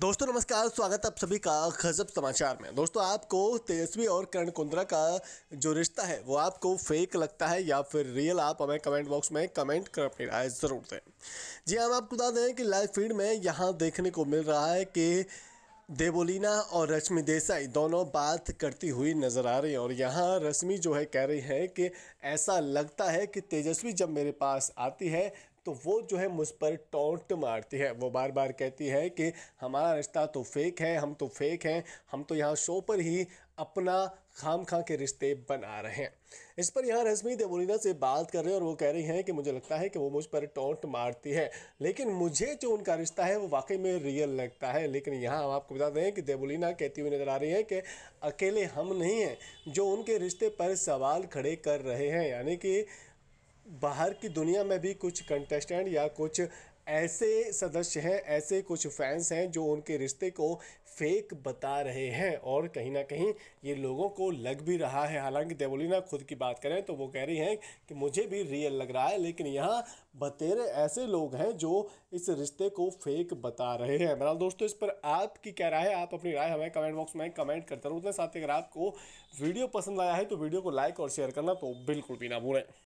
दोस्तों नमस्कार स्वागत आप सभी का गजब समाचार में। दोस्तों आपको तेजस्वी और करण कुंद्रा का जो रिश्ता है वो आपको फेक लगता है या फिर रियल आप हमें कमेंट बॉक्स में कमेंट कर अपनी राय ज़रूर दें। जी हाँ, हम आपको बता दें कि लाइव फ़ीड में यहाँ देखने को मिल रहा है कि देवोलीना और रश्मि देसाई दोनों बात करती हुई नज़र आ रही हैं और यहाँ रश्मि जो है कह रही है कि ऐसा लगता है कि तेजस्वी जब मेरे पास आती है तो वो जो है मुझ पर टोंट मारती है। वो बार बार कहती है कि हमारा रिश्ता तो फेक है, हम तो फेक हैं, हम तो यहाँ शो पर ही अपना खाम खां के रिश्ते बना रहे हैं। इस पर यहाँ रश्मि देवोलीना से बात कर रहे हैं और वो कह रही हैं कि मुझे लगता है कि वो मुझ पर टोंट मारती है। लेकिन मुझे जो उनका रिश्ता है वो वाकई में रियल लगता है। लेकिन यहाँ हम आपको बता दें कि देवोलीना कहती हुई नज़र आ रही है कि अकेले हम नहीं हैं, जो उनके रिश्ते पर सवाल खड़े कर रहे हैं। यानी कि बाहर की दुनिया में भी कुछ कंटेस्टेंट या कुछ ऐसे सदस्य हैं, ऐसे कुछ फैंस हैं जो उनके रिश्ते को फेक बता रहे हैं और कहीं ना कहीं ये लोगों को लग भी रहा है। हालाँकि देवोलीना खुद की बात करें तो वो कह रही हैं कि मुझे भी रियल लग रहा है, लेकिन यहाँ बतेरे ऐसे लोग हैं जो इस रिश्ते को फेक बता रहे हैं। बहरहाल दोस्तों, इस पर आपकी क्या राय है? आप अपनी राय हमें कमेंट बॉक्स में कमेंट करते रहो। साथ ही अगर आपको वीडियो पसंद आया है तो वीडियो को लाइक और शेयर करना तो बिल्कुल भी ना भूलें।